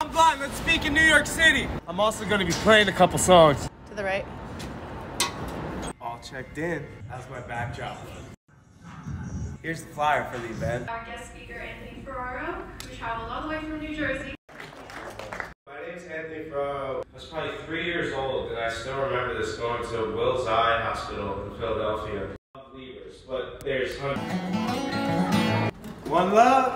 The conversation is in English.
I'm blind. Let's speak in New York City. I'm also going to be playing a couple songs. To the right. All checked in. That's my backdrop. Here's the flyer for the event. Our guest speaker, Anthony Ferraro, who traveled all the way from New Jersey. My name's Anthony Ferraro. I was probably three years old, and I still remember this going to Wills Eye Hospital in Philadelphia. But there's One love.